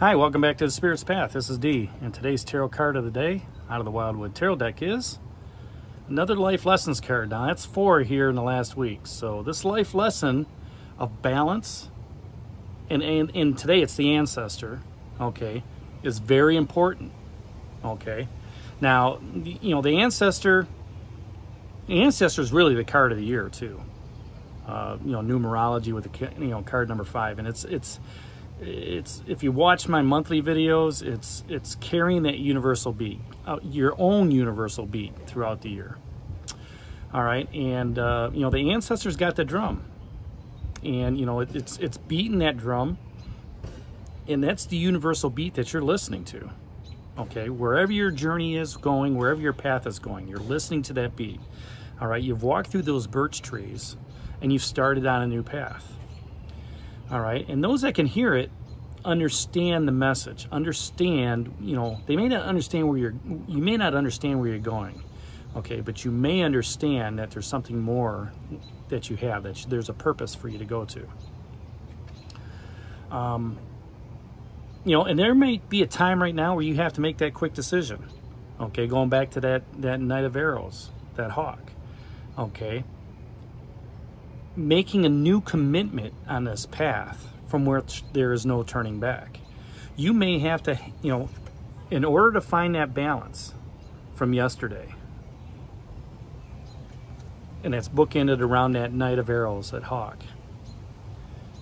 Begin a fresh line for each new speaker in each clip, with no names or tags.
Hi, welcome back to the Spirit's Path. This is D, and today's tarot card of the day out of the Wildwood Tarot deck is another life lessons card. Now, that's four here in the last week. So, this life lesson of balance, and, and, and today it's the ancestor, okay, is very important, okay. Now, you know, the ancestor, the ancestor is really the card of the year, too. Uh, you know, numerology with the, you know, card number five, and it's, it's, it's if you watch my monthly videos it's it's carrying that universal beat uh, your own universal beat throughout the year. All right and uh, you know the ancestors got the drum. And you know it, it's it's beating that drum. And that's the universal beat that you're listening to. Okay wherever your journey is going wherever your path is going you're listening to that beat. All right you've walked through those birch trees and you've started on a new path all right? And those that can hear it understand the message. Understand you know they may not understand where you're you may not understand where you're going okay? But you may understand that there's something more that you have that there's a purpose for you to go to. Um, you know and there may be a time right now where you have to make that quick decision okay? Going back to that that knight of arrows that hawk okay making a new commitment on this path from which there is no turning back. You may have to, you know, in order to find that balance from yesterday, and that's bookended around that Knight of Arrows at Hawk,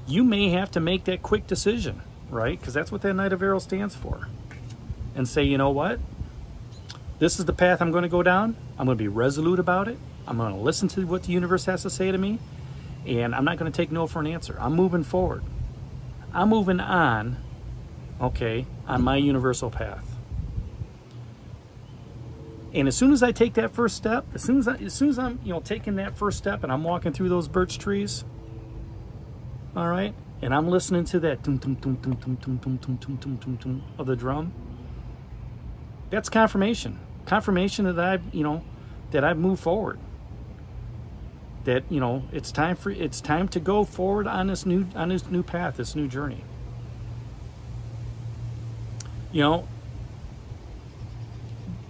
you may have to make that quick decision, right? Because that's what that Knight of Arrows stands for. And say, you know what? This is the path I'm going to go down. I'm going to be resolute about it. I'm going to listen to what the universe has to say to me. And I'm not going to take no for an answer. I'm moving forward. I'm moving on, okay, on my universal path. And as soon as I take that first step, as soon as I, as soon as I'm, you know, taking that first step and I'm walking through those birch trees, all right, and I'm listening to that tum tum tum tum tum tum tum tum tum tum tum tum of the drum, that's confirmation. Confirmation that I've, you know, that I've moved forward that you know it's time for it's time to go forward on this new on this new path this new journey. You know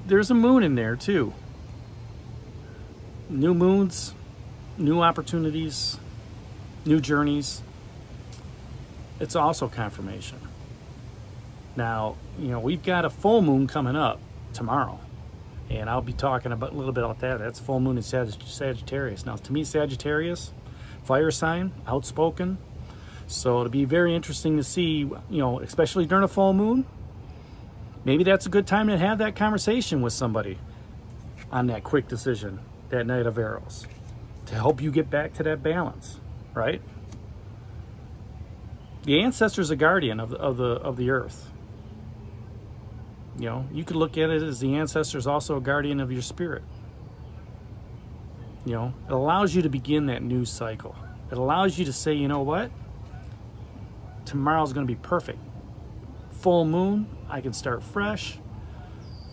there's a moon in there too. New moons new opportunities new journeys. It's also confirmation. Now you know we've got a full moon coming up tomorrow and I'll be talking about a little bit about that. That's full moon in Sagittarius. Now, to me, Sagittarius, fire sign, outspoken. So it'll be very interesting to see, you know, especially during a full moon. Maybe that's a good time to have that conversation with somebody on that quick decision, that Knight of Arrows, to help you get back to that balance, right? The ancestors is a guardian of, the, of the of the earth. You know, you could look at it as the ancestor is also a guardian of your spirit. You know, it allows you to begin that new cycle. It allows you to say, you know what? Tomorrow's going to be perfect. Full moon, I can start fresh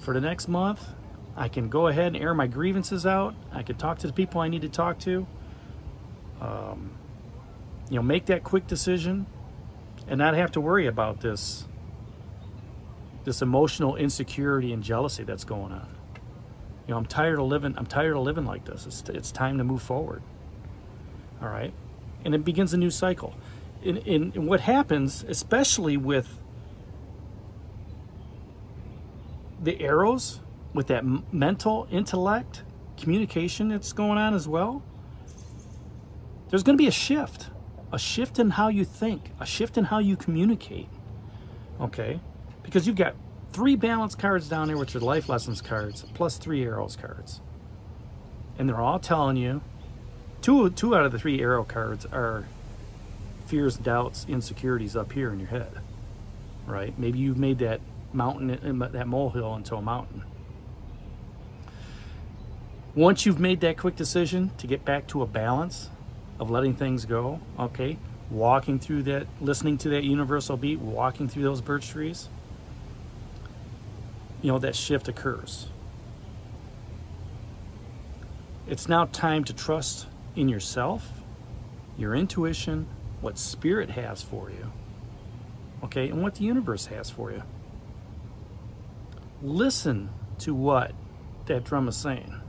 for the next month. I can go ahead and air my grievances out. I can talk to the people I need to talk to. Um, you know, make that quick decision and not have to worry about this this emotional insecurity and jealousy that's going on. You know, I'm tired of living. I'm tired of living like this. It's, it's time to move forward. All right, and it begins a new cycle. In, in, what happens, especially with the arrows, with that mental intellect communication that's going on as well, there's going to be a shift, a shift in how you think, a shift in how you communicate. Okay, because you've got three balance cards down here, which are life lessons cards, plus three arrows cards. And they're all telling you, two, two out of the three arrow cards are fears, doubts, insecurities up here in your head, right? Maybe you've made that mountain, um, that molehill into a mountain. Once you've made that quick decision to get back to a balance of letting things go, okay, walking through that, listening to that universal beat, walking through those birch trees, you know, that shift occurs. It's now time to trust in yourself, your intuition, what spirit has for you. okay, and what the universe has for you. Listen to what that drum is saying.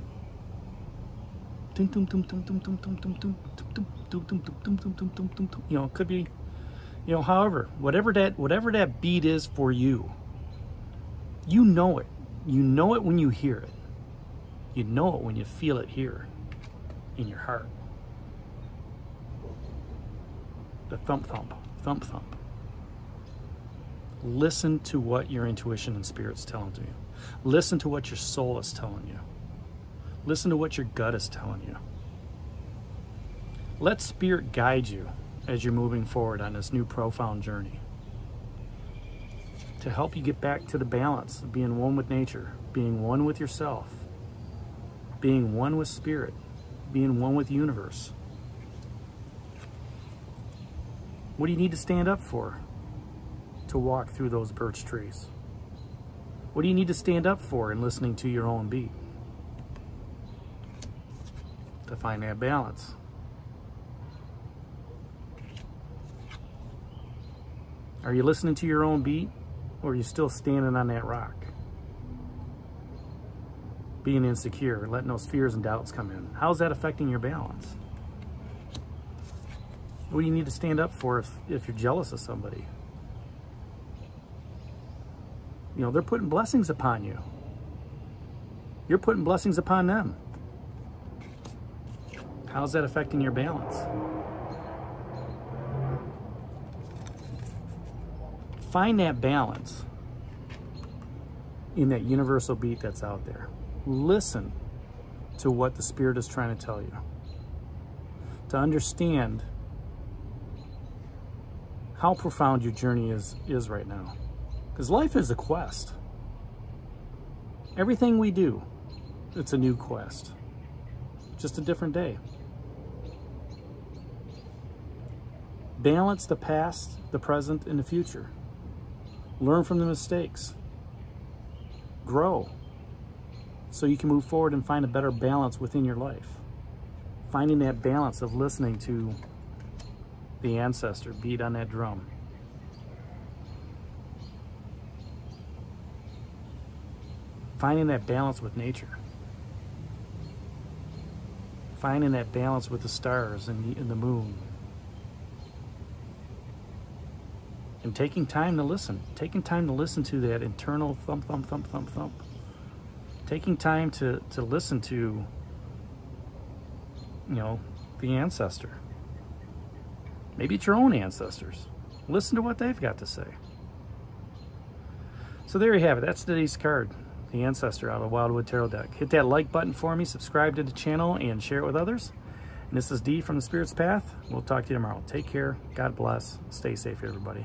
You know, it could be, you know, however, whatever that whatever that beat is for you, you know it. You know it when you hear it. You know it when you feel it here in your heart. The thump thump, thump thump. Listen to what your intuition and spirit's telling to you. Listen to what your soul is telling you. Listen to what your gut is telling you. Let spirit guide you as you're moving forward on this new profound journey to help you get back to the balance of being one with nature, being one with yourself, being one with spirit, being one with universe. What do you need to stand up for to walk through those birch trees? What do you need to stand up for in listening to your own beat? To find that balance. Are you listening to your own beat or are you still standing on that rock? Being insecure, letting those fears and doubts come in. How's that affecting your balance? What do you need to stand up for if, if you're jealous of somebody? You know, they're putting blessings upon you. You're putting blessings upon them. How's that affecting your balance? Find that balance in that universal beat that's out there. Listen to what the Spirit is trying to tell you. To understand how profound your journey is, is right now. Because life is a quest. Everything we do, it's a new quest. Just a different day. Balance the past, the present, and the future. Learn from the mistakes. Grow so you can move forward and find a better balance within your life. Finding that balance of listening to the ancestor beat on that drum. finding that balance with nature finding that balance with the stars and the, and the moon and taking time to listen taking time to listen to that internal thump thump thump thump thump taking time to to listen to you know the ancestor maybe it's your own ancestors listen to what they've got to say so there you have it that's today's card the ancestor out of Wildwood Tarot deck. Hit that like button for me, subscribe to the channel, and share it with others. And this is Dee from The Spirit's Path. We'll talk to you tomorrow. Take care. God bless. Stay safe, everybody.